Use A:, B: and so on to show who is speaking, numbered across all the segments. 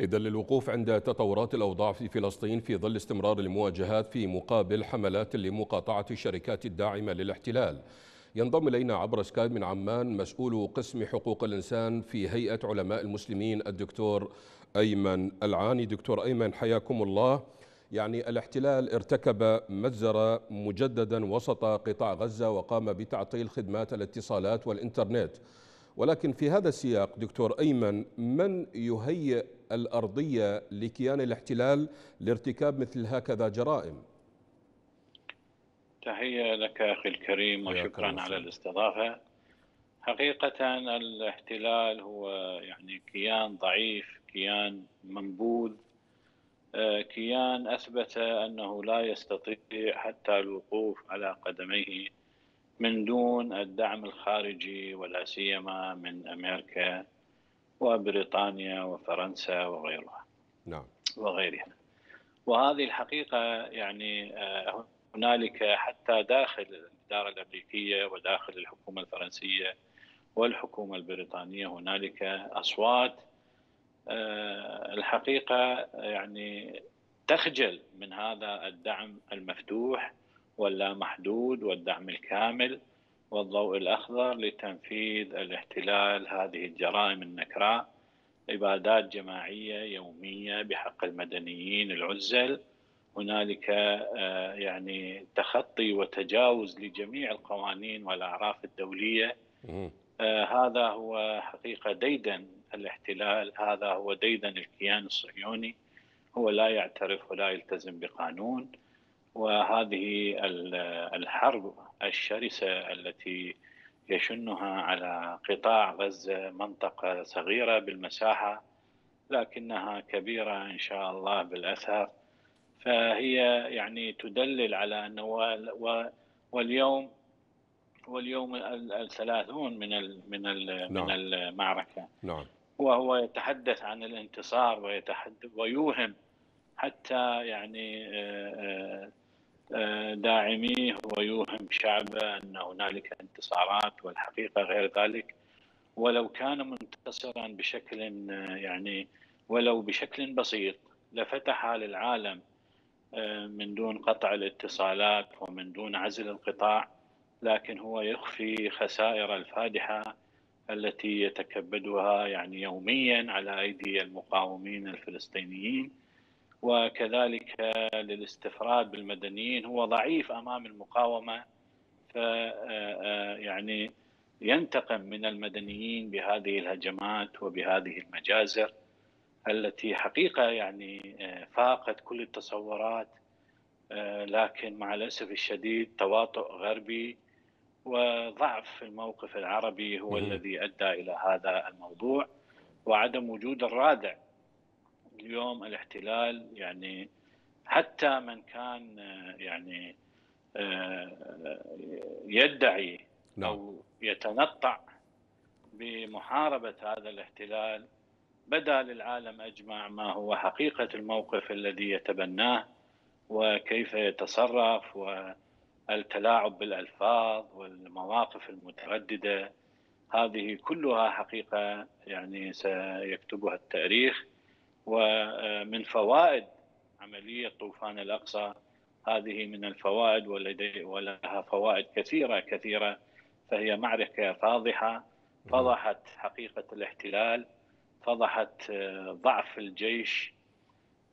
A: إذا للوقوف عند تطورات الأوضاع في فلسطين في ظل استمرار المواجهات في مقابل حملات لمقاطعة الشركات الداعمة للاحتلال. ينضم إلينا عبر سكايب من عمان مسؤول قسم حقوق الإنسان في هيئة علماء المسلمين الدكتور أيمن العاني. دكتور أيمن حياكم الله. يعني الاحتلال ارتكب مجزرة مجددا وسط قطاع غزة وقام بتعطيل خدمات الاتصالات والإنترنت. ولكن في هذا السياق دكتور أيمن من يهيئ الأرضية لكيان الاحتلال لارتكاب مثل هكذا جرائم.
B: تحية لك أخي الكريم وشكرا على الاستضافة. حقيقة الاحتلال هو يعني كيان ضعيف كيان منبوذ آه، كيان أثبت أنه لا يستطيع حتى الوقوف على قدميه من دون الدعم الخارجي ولا سيما من أمريكا. وبريطانيا وفرنسا وغيرها
A: نعم.
B: وغيرها. وهذه الحقيقة يعني آه، هنالك حتى داخل الإدارة الأمريكية وداخل الحكومة الفرنسية والحكومة البريطانية هنالك أصوات آه، الحقيقة يعني تخجل من هذا الدعم المفتوح واللا محدود والدعم الكامل والضوء الأخضر لتنفيذ الاحتلال هذه الجرائم النكراء عبادات جماعية يومية بحق المدنيين العزل. هنالك آه، يعني تخطي وتجاوز لجميع القوانين والأعراف الدولية. آه، هذا هو حقيقة ديدن الاحتلال هذا هو ديدن الكيان الصهيوني. هو لا يعترف ولا يلتزم بقانون وهذه الحرب الشرسة التي يشنها على قطاع غزة منطقة صغيرة بالمساحة لكنها كبيرة إن شاء الله بالأثر. فهي يعني تدلل على أنه واليوم واليوم الثلاثون من من نعم. من المعركة.
A: نعم.
B: وهو يتحدث عن الانتصار ويتحدث ويوهم حتى يعني داعميه ويوهم شعبه أن هنالك انتصارات والحقيقة غير ذلك. ولو كان منتصرا بشكل يعني ولو بشكل بسيط لفتح للعالم من دون قطع الاتصالات ومن دون عزل القطاع لكن هو يخفي خسائر الفادحة التي يتكبدها يعني يوميا على أيدي المقاومين الفلسطينيين. وكذلك للاستفراد بالمدنيين هو ضعيف أمام المقاومة ف يعني ينتقم من المدنيين بهذه الهجمات وبهذه المجازر التي حقيقة يعني فاقت كل التصورات لكن مع الأسف الشديد تواطؤ غربي وضعف الموقف العربي هو الذي أدى إلى هذا الموضوع وعدم وجود الرادع اليوم الاحتلال يعني حتى من كان يعني آه، يدعي نعم. أو يتنطع بمحاربة هذا الاحتلال بدا للعالم أجمع ما هو حقيقة الموقف الذي يتبناه وكيف يتصرف والتلاعب بالألفاظ والمواقف المترددة هذه كلها حقيقة يعني سيكتبها التاريخ ومن فوائد عملية طوفان الأقصى هذه من الفوائد ولها فوائد كثيرة كثيرة فهي معركة فاضحة فضحت حقيقة الاحتلال فضحت ضعف الجيش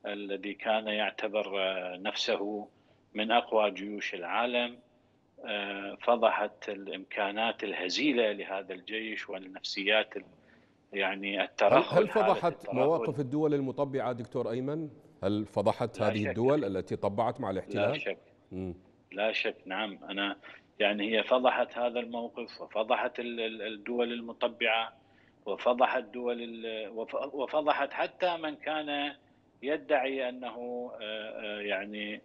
B: الذي كان يعتبر نفسه من أقوى جيوش العالم فضحت الإمكانات الهزيلة لهذا الجيش والنفسيات
A: يعني الترهل هل فضحت مواقف الدول المطبعة دكتور أيمن؟ هل فضحت هذه شك. الدول التي طبعت مع الاحتلال؟
B: لا شك م. لا شك نعم أنا يعني هي فضحت هذا الموقف وفضحت الدول المطبعة وفضحت دول وفضحت حتى من كان يدعي أنه آه، آه، يعني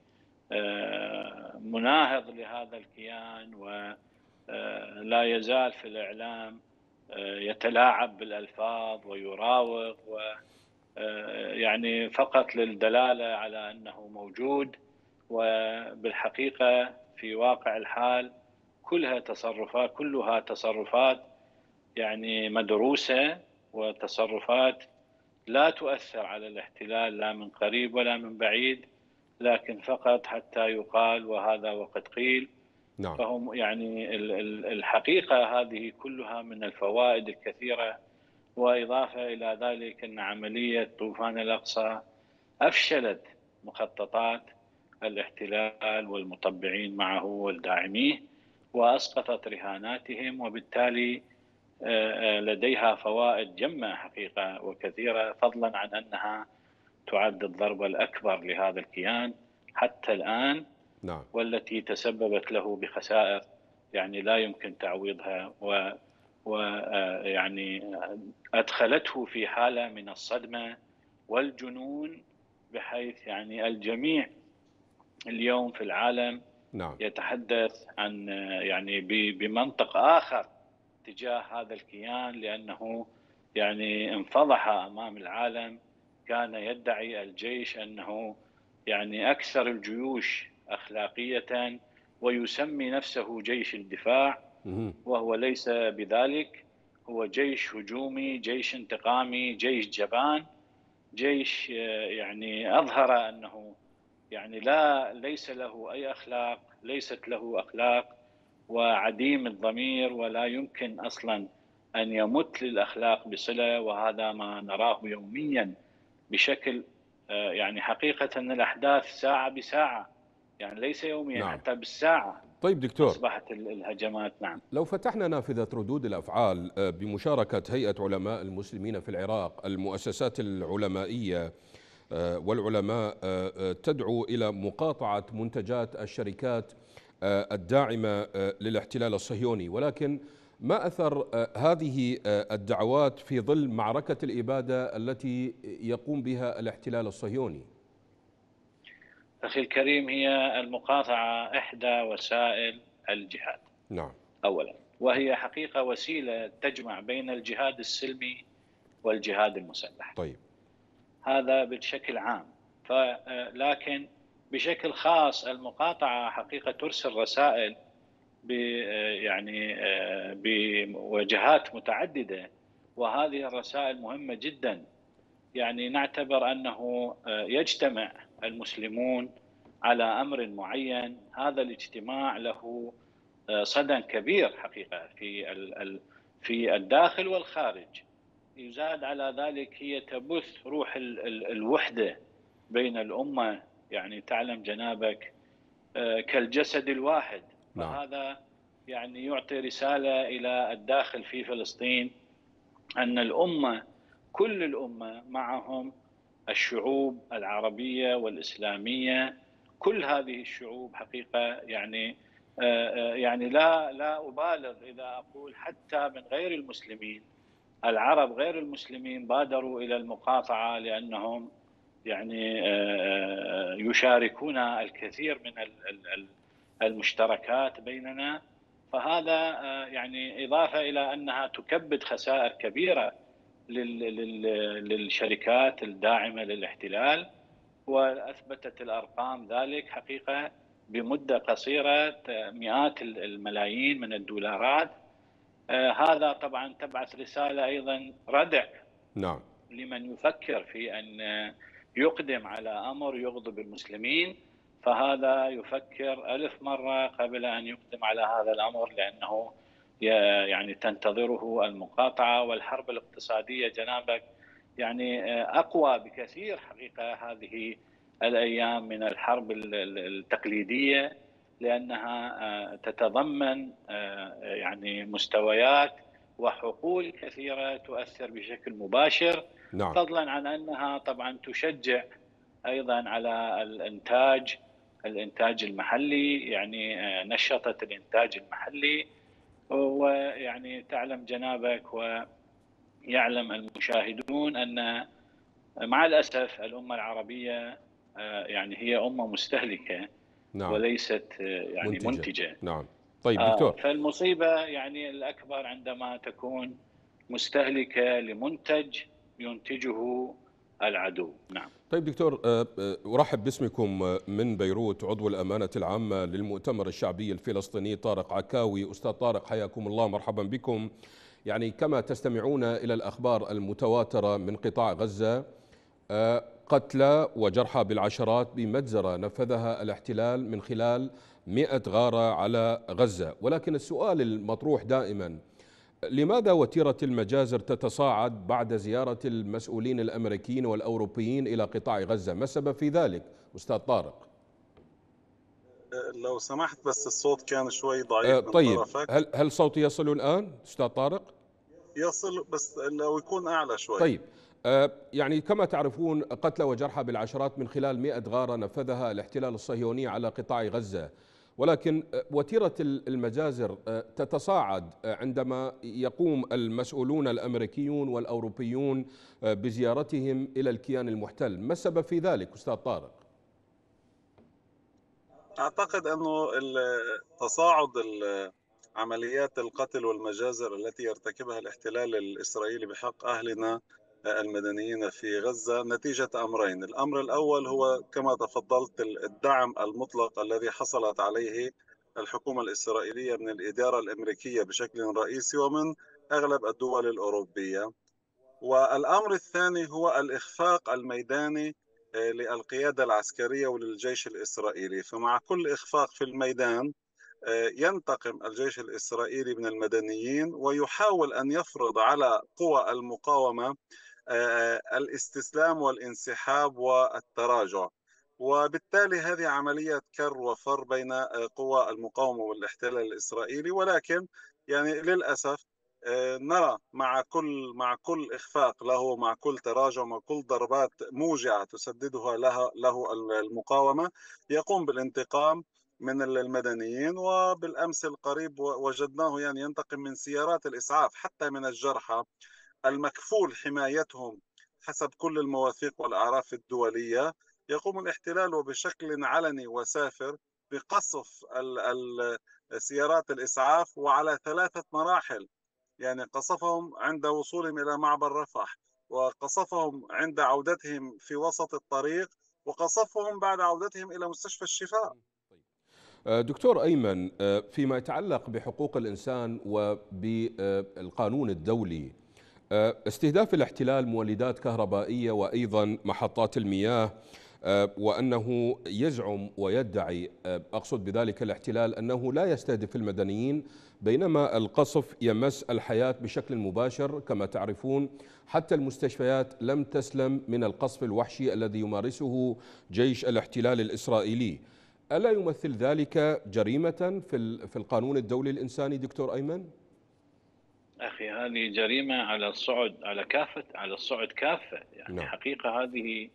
B: آه، مناهض لهذا الكيان ولا يزال في الإعلام يتلاعب بالألفاظ ويراوغ و يعني فقط للدلالة على أنه موجود وبالحقيقة في واقع الحال كلها تصرفات كلها تصرفات يعني مدروسة وتصرفات لا تؤثر على الاحتلال لا من قريب ولا من بعيد لكن فقط حتى يقال وهذا وقد قيل نعم. فهم يعني الحقيقة هذه كلها من الفوائد الكثيرة وإضافة إلى ذلك أن عملية طوفان الأقصى أفشلت مخططات الاحتلال والمطبعين معه والداعميه وأسقطت رهاناتهم وبالتالي آه، آه، لديها فوائد جمة حقيقة وكثيرة فضلا عن أنها تعد الضربه الأكبر لهذا الكيان حتى الآن نعم. والتي تسببت له بخسائر يعني لا يمكن تعويضها و ويعني آه، أدخلته في حالة من الصدمة والجنون بحيث يعني الجميع اليوم في العالم نعم. يتحدث عن يعني بمنطق آخر تجاه هذا الكيان لأنه يعني انفضح أمام العالم كان يدعي الجيش أنه يعني أكثر الجيوش أخلاقية ويسمي نفسه جيش الدفاع وهو ليس بذلك. هو جيش هجومي جيش انتقامي جيش جبان جيش يعني أظهر أنه يعني لا ليس له أي أخلاق ليست له أخلاق وعديم الضمير ولا يمكن أصلا أن يمت للأخلاق بصلة وهذا ما نراه يوميا بشكل آه، يعني حقيقة الأحداث ساعة بساعة يعني ليس يوميا نعم. حتى بالساعة
A: طيب دكتور
B: أصبحت الهجمات نعم
A: لو فتحنا نافذة ردود الأفعال آه، بمشاركة هيئة علماء المسلمين في العراق المؤسسات العلمائية آه، والعلماء آه، تدعو إلى مقاطعة منتجات الشركات الداعمة للاحتلال الصهيوني ولكن ما أثر هذه الدعوات في ظل معركة الإبادة التي يقوم بها الاحتلال الصهيوني؟
B: أخي الكريم هي المقاطعة إحدى وسائل الجهاد. نعم. اولا وهي حقيقة وسيلة تجمع بين الجهاد السلمي والجهاد المسلح. طيب. هذا بشكل عام لكن بشكل خاص المقاطعة حقيقة ترسل رسائل يعني بوجهات متعددة وهذه الرسائل مهمة جدا يعني نعتبر أنه يجتمع المسلمون على أمر معين. هذا الاجتماع له صدى كبير حقيقة في في الداخل والخارج. يزاد على ذلك هي تبث روح ال ال الوحدة بين الأمة. يعني تعلم جنابك آه، كالجسد الواحد. نعم. فهذا يعني يعطي رسالة إلى الداخل في فلسطين أن الأمة كل الأمة معهم الشعوب العربية والإسلامية. كل هذه الشعوب حقيقة يعني آه، آه، يعني لا لا أبالغ إذا أقول حتى من غير المسلمين العرب غير المسلمين بادروا إلى المقاطعة لأنهم يعني آه، يشاركون الكثير من المشتركات بيننا. فهذا يعني إضافة إلى أنها تكبد خسائر كبيرة للشركات الداعمة للاحتلال وأثبتت الأرقام ذلك حقيقة بمدة قصيرة مئات الملايين من الدولارات. آه، هذا طبعا تبعث رسالة أيضا ردع نعم. لمن يفكر في أن يقدم على أمر يغضب المسلمين فهذا يفكر ألف مرة قبل أن يقدم على هذا الأمر لأنه يعني تنتظره المقاطعة والحرب الاقتصادية جنابك يعني آه، أقوى بكثير حقيقة هذه الأيام من الحرب التقليدية لأنها آه، تتضمن آه، يعني مستويات وحقول كثيرة تؤثر بشكل مباشر نعم. فضلا عن أنها طبعا تشجع أيضا على الإنتاج الإنتاج المحلي يعني نشطت الإنتاج المحلي ويعني تعلم جنابك ويعلم المشاهدون أن مع الأسف الأمة العربية يعني هي أمة مستهلكة نعم. وليست يعني منتجة. منتجة.
A: نعم طيب آه، دكتور
B: آه فالمصيبة يعني الأكبر عندما تكون مستهلكة لمنتج ينتجه العدو. نعم.
A: طيب دكتور آه، آه، أرحب باسمكم من بيروت عضو الأمانة العامة للمؤتمر الشعبي الفلسطيني طارق عكاوي. أستاذ طارق حياكم الله مرحبا بكم. يعني كما تستمعون إلى الأخبار المتواترة من قطاع غزة آه، قتلى وجرحى بالعشرات بمجزرة نفذها الاحتلال من خلال مئة غارة على غزة. ولكن السؤال المطروح دائما لماذا وتيرة المجازر تتصاعد بعد زيارة المسؤولين الأمريكيين والأوروبيين إلى قطاع غزة؟ ما السبب في ذلك؟ أستاذ طارق.
C: لو سمحت بس الصوت كان شوي ضعيف آه
A: طيب. من طرفك. هل هل صوتي يصل الآن أستاذ طارق؟
C: يصل بس لو يكون أعلى شوي.
A: طيب. آه يعني كما تعرفون قتلى وجرحى بالعشرات من خلال مئة غارة نفذها الاحتلال الصهيوني على قطاع غزة. ولكن آه، وتيرة المجازر آه، تتصاعد آه، عندما يقوم المسؤولون الأمريكيون والأوروبيون بزيارتهم إلى الكيان المحتل ما السبب في ذلك أستاذ طارق؟
C: أعتقد أنه تصاعد عمليات القتل والمجازر التي يرتكبها الاحتلال الإسرائيلي بحق أهلنا المدنيين في غزة نتيجة أمرين. الأمر الأول هو كما تفضلت الدعم المطلق الذي حصلت عليه الحكومة الإسرائيلية من الإدارة الأمريكية بشكل رئيسي ومن أغلب الدول الأوروبية. والأمر الثاني هو الإخفاق الميداني آه، للقيادة العسكرية وللجيش الإسرائيلي. فمع كل إخفاق في الميدان آه، ينتقم الجيش الإسرائيلي من المدنيين ويحاول أن يفرض على قوى المقاومة الاستسلام والانسحاب والتراجع. وبالتالي هذه عملية كر وفر بين آه، قوى المقاومة والاحتلال الإسرائيلي. ولكن يعني للأسف آه، نرى مع كل مع كل إخفاق له مع كل تراجع مع كل ضربات موجعة تسددها لها له المقاومة يقوم بالانتقام من المدنيين. وبالأمس القريب وجدناه يعني ينتقم من سيارات الإسعاف حتى من الجرحى. المكفول حمايتهم حسب كل المواثيق والأعراف الدولية. يقوم الاحتلال وبشكل علني وسافر بقصف سيارات الإسعاف وعلى ثلاثة مراحل. يعني قصفهم عند وصولهم إلى معبر رفح وقصفهم عند عودتهم في وسط الطريق وقصفهم بعد عودتهم إلى مستشفى الشفاء.
A: آه، دكتور أيمن آه، فيما يتعلق بحقوق الإنسان وبالقانون الدولي استهداف الاحتلال مولدات كهربائية وأيضا محطات المياه آه، وأنه يزعم ويدعي آه، أقصد بذلك الاحتلال أنه لا يستهدف المدنيين بينما القصف يمس الحياة بشكل مباشر كما تعرفون حتى المستشفيات لم تسلم من القصف الوحشي الذي يمارسه جيش الاحتلال الإسرائيلي ألا يمثل ذلك جريمة في القانون الدولي الإنساني دكتور أيمن؟
B: أخي هذه جريمة على الصعد على كافة على الصعد كافة. يعني نعم. حقيقة هذه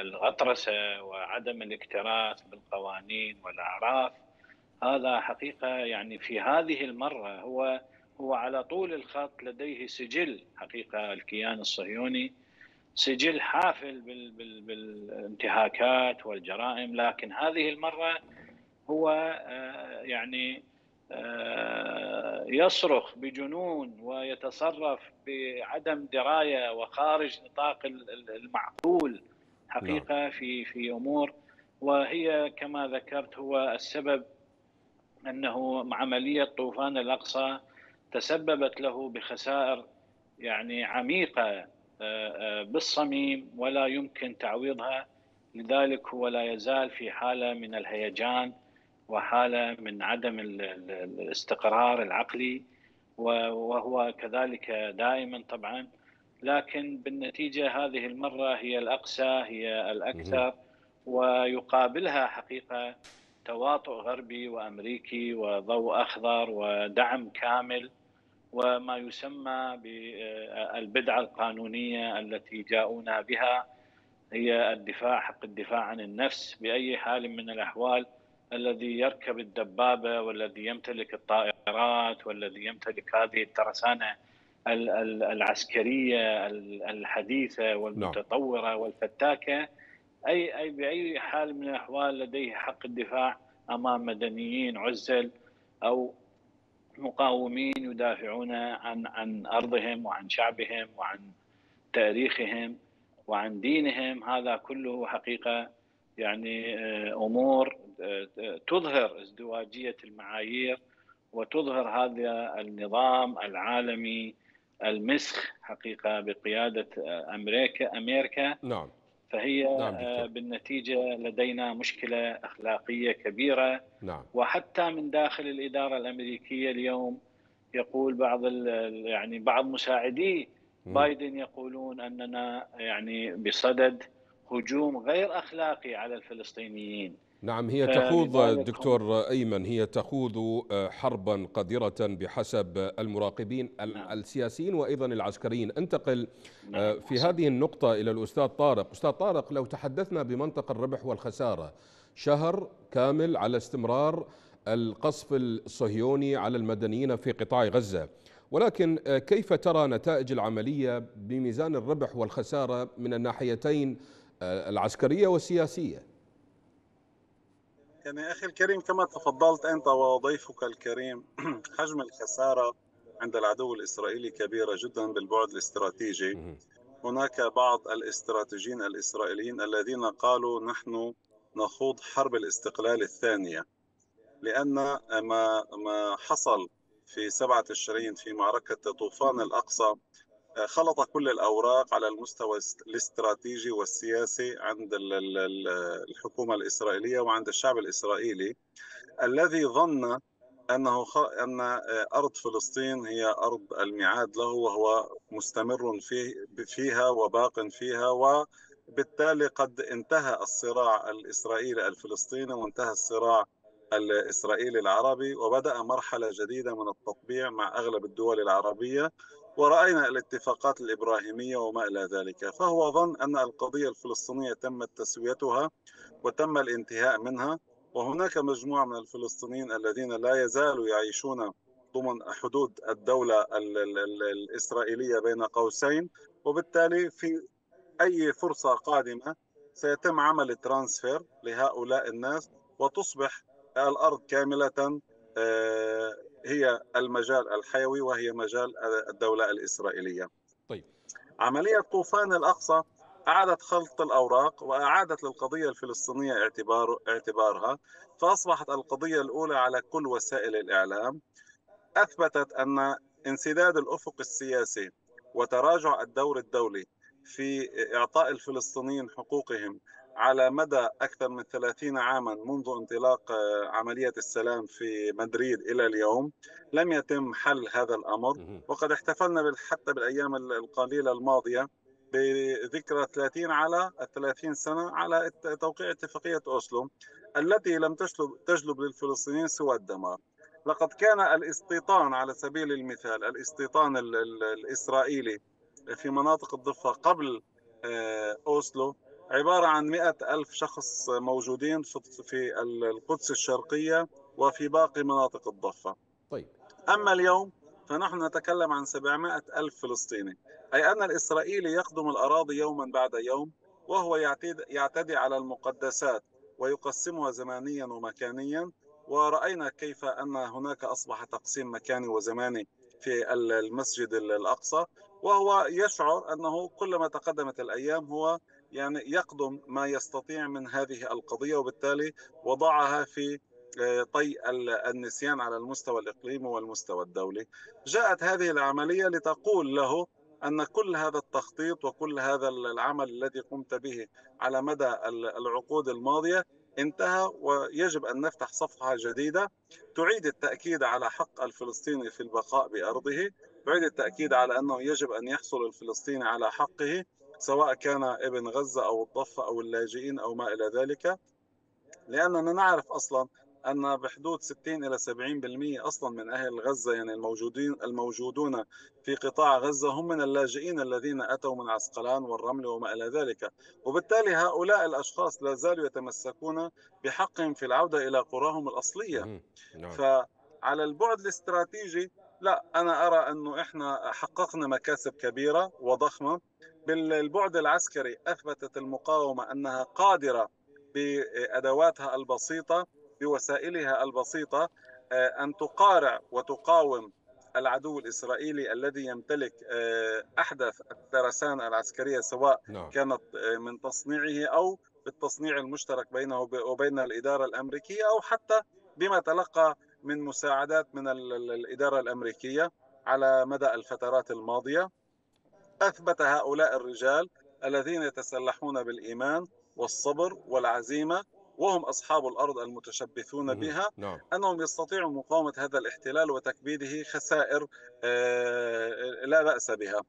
B: الغطرسة وعدم الاكتراث بالقوانين والأعراف. هذا حقيقة يعني في هذه المرة هو هو على طول الخط لديه سجل. حقيقة الكيان الصهيوني سجل حافل بالانتهاكات والجرائم. لكن هذه المرة هو آه، يعني يصرخ بجنون ويتصرف بعدم دراية وخارج نطاق المعقول حقيقة نعم. في في أمور. وهي كما ذكرت هو السبب أنه عملية طوفان الأقصى تسببت له بخسائر يعني عميقة آه، آه، بالصميم ولا يمكن تعويضها. لذلك هو لا يزال في حالة من الهيجان. وحالة من عدم الاستقرار العقلي وهو كذلك دائما طبعا. لكن بالنتيجة هذه المرة هي الأقسى هي الأكثر ويقابلها حقيقة تواطؤ غربي وأمريكي وضوء أخضر ودعم كامل وما يسمى بالبدعة القانونية التي جاءونا بها هي الدفاع حق الدفاع عن النفس بأي حال من الأحوال. الذي يركب الدبابة والذي يمتلك الطائرات والذي يمتلك هذه الترسانة العسكرية الحديثة والمتطورة والفتاكة اي اي بأي حال من الأحوال لديه حق الدفاع أمام مدنيين عزل أو مقاومين يدافعون عن عن أرضهم وعن شعبهم وعن تاريخهم وعن دينهم هذا كله حقيقة يعني آه، أمور تظهر ازدواجية المعايير وتظهر هذا النظام العالمي المسخ حقيقة بقيادة أمريكا أمريكا
A: نعم.
B: فهي نعم بالنتيجة لدينا مشكلة أخلاقية كبيرة.
A: نعم.
B: وحتى من داخل الإدارة الأمريكية اليوم يقول بعض يعني بعض مساعدي بايدن يقولون أننا يعني بصدد هجوم غير أخلاقي على الفلسطينيين
A: نعم هي تخوض دكتور أيمن هي تخوض حربا قذره بحسب المراقبين نعم. السياسيين وأيضا العسكريين انتقل نعم. في هذه النقطة إلى الأستاذ طارق أستاذ طارق لو تحدثنا بمنطق الربح والخسارة شهر كامل على استمرار القصف الصهيوني على المدنيين في قطاع غزة ولكن كيف ترى نتائج العملية بميزان الربح والخسارة من الناحيتين العسكرية والسياسية.
C: يعني أخي الكريم كما تفضلت أنت وضيفك الكريم حجم الخسارة عند العدو الإسرائيلي كبيرة جدا بالبعد الاستراتيجي. هناك بعض الاستراتيجيين الإسرائيليين الذين قالوا نحن نخوض حرب الاستقلال الثانية. لأن ما ما حصل في سبعة تشرين في معركة طوفان الأقصى خلط كل الأوراق على المستوى الاستراتيجي والسياسي عند الحكومة الإسرائيلية وعند الشعب الإسرائيلي. الذي ظن أنه أن أرض فلسطين هي أرض الميعاد له وهو مستمر فيه فيها وباق فيها وبالتالي قد انتهى الصراع الإسرائيلي الفلسطيني وانتهى الصراع الإسرائيلي العربي وبدأ مرحلة جديدة من التطبيع مع أغلب الدول العربية. ورأينا الاتفاقات الإبراهيمية وما إلى ذلك فهو ظن أن القضية الفلسطينية تمت تسويتها وتم الانتهاء منها وهناك مجموعة من الفلسطينيين الذين لا يزالوا يعيشون ضمن حدود الدولة الإسرائيلية بين قوسين وبالتالي في أي فرصة قادمة سيتم عمل ترانسفير لهؤلاء الناس وتصبح الأرض كاملة هي المجال الحيوي وهي مجال الدولة الإسرائيلية.
A: طيب.
C: عملية طوفان الأقصى أعادت خلط الأوراق وأعادت للقضية الفلسطينية اعتبار اعتبارها فأصبحت القضية الأولى على كل وسائل الإعلام. أثبتت أن انسداد الأفق السياسي وتراجع الدور الدولي في إعطاء الفلسطينيين حقوقهم على مدى أكثر من 30 عاما منذ انطلاق عملية السلام في مدريد إلى اليوم لم يتم حل هذا الأمر. وقد احتفلنا حتى بالأيام القليلة الماضية بذكرى 30 على 30 سنة على توقيع اتفاقية أوسلو التي لم تجلب, تجلب للفلسطينيين سوى الدمار. لقد كان الاستيطان على سبيل المثال الاستيطان الإسرائيلي في مناطق الضفة قبل أوسلو عبارة عن مئة ألف شخص موجودين في القدس الشرقية وفي باقي مناطق الضفة.
A: طيب.
C: أما اليوم فنحن نتكلم عن 700 ألف فلسطيني أي أن الإسرائيلي يقدم الأراضي يوما بعد يوم وهو يعتدي على المقدسات ويقسمها زمانيا ومكانيا. ورأينا كيف أن هناك أصبح تقسيم مكاني وزماني في المسجد الأقصى. وهو يشعر أنه كلما تقدمت الأيام هو يعني يقدم ما يستطيع من هذه القضية وبالتالي وضعها في طي النسيان على المستوى الإقليمي والمستوى الدولي. جاءت هذه العملية لتقول له أن كل هذا التخطيط وكل هذا العمل الذي قمت به على مدى العقود الماضية انتهى ويجب أن نفتح صفحة جديدة. تعيد التأكيد على حق الفلسطيني في البقاء بأرضه. تعيد التأكيد على أنه يجب أن يحصل الفلسطيني على حقه. سواء كان ابن غزة أو الضفة أو اللاجئين أو ما إلى ذلك لأننا نعرف أصلا أن بحدود 60 إلى 70% أصلا من أهل غزة يعني الموجودين الموجودون في قطاع غزة هم من اللاجئين الذين أتوا من عسقلان والرمل وما إلى ذلك. وبالتالي هؤلاء الأشخاص لا زالوا يتمسكون بحقهم في العودة إلى قراهم الأصلية.
A: نعم.
C: فعلى البعد الاستراتيجي لا أنا أرى أنه إحنا حققنا مكاسب كبيرة وضخمة. بالبعد العسكري أثبتت المقاومة أنها قادرة بأدواتها البسيطة بوسائلها البسيطة أن تقارع وتقاوم العدو الإسرائيلي الذي يمتلك أحدث الترسانة العسكرية سواء
A: نعم.
C: كانت من تصنيعه أو بالتصنيع المشترك بينه وبين الإدارة الأمريكية أو حتى بما تلقى من مساعدات من الإدارة الأمريكية على مدى الفترات الماضية أثبت هؤلاء الرجال الذين يتسلحون بالإيمان والصبر والعزيمة وهم أصحاب الأرض المتشبثون بها. نعم. أنهم يستطيعوا مقاومة هذا الاحتلال وتكبيده خسائر آه، لا بأس بها.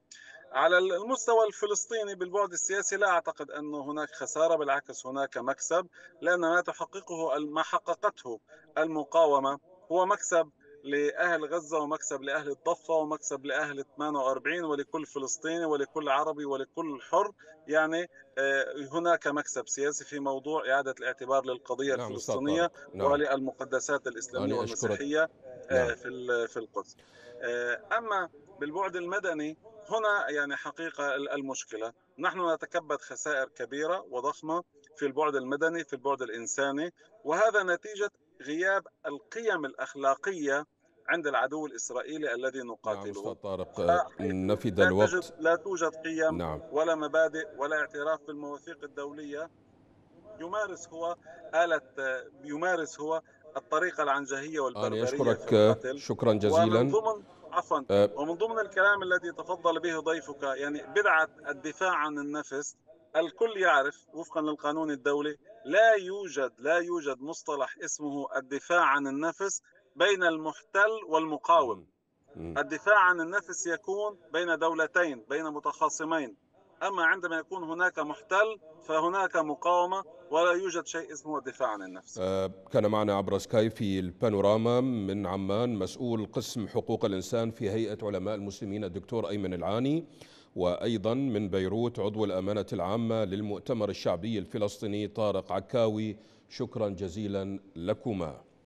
C: على المستوى الفلسطيني بالبعد السياسي لا أعتقد أن هناك خسارة بالعكس هناك مكسب لأن ما تحققه ما حققته المقاومة هو مكسب لأهل غزة ومكسب لأهل الضفة ومكسب لأهل 48 ولكل فلسطيني ولكل عربي ولكل حر. يعني آه، هناك مكسب سياسي في موضوع إعادة الاعتبار للقضية نعم الفلسطينية نعم. وللمقدسات الإسلامية والمسيحية آه، نعم. في في القدس. آه، أما بالبعد المدني هنا يعني حقيقة المشكلة. نحن نتكبد خسائر كبيرة وضخمة في البعد المدني في البعد الإنساني وهذا نتيجة غياب القيم الأخلاقية عند العدو الإسرائيلي الذي نقاتله. نعم
A: طارق نفد الوقت.
C: توجد لا توجد قيم نعم. ولا مبادئ ولا اعتراف بالمواثيق الدولية. يمارس هو آلة يمارس هو الطريقة العنجهية والبربرية
A: أنا أشكرك شكرا جزيلا.
C: ومن ضمن عفوا. أه ومن ضمن الكلام الذي تفضل به ضيفك يعني بدعة الدفاع عن النفس الكل يعرف وفقا للقانون الدولي لا يوجد لا يوجد مصطلح اسمه الدفاع عن النفس بين المحتل والمقاوم. الدفاع عن النفس يكون بين دولتين بين متخاصمين. أما عندما يكون هناك محتل فهناك مقاومة ولا يوجد شيء اسمه الدفاع عن النفس.
A: آه كان معنا عبر سكاي في البانوراما من عمان مسؤول قسم حقوق الإنسان في هيئة علماء المسلمين الدكتور أيمن العاني وأيضا من بيروت عضو الأمانة العامة للمؤتمر الشعبي الفلسطيني طارق عكاوي. شكرا جزيلا لكما.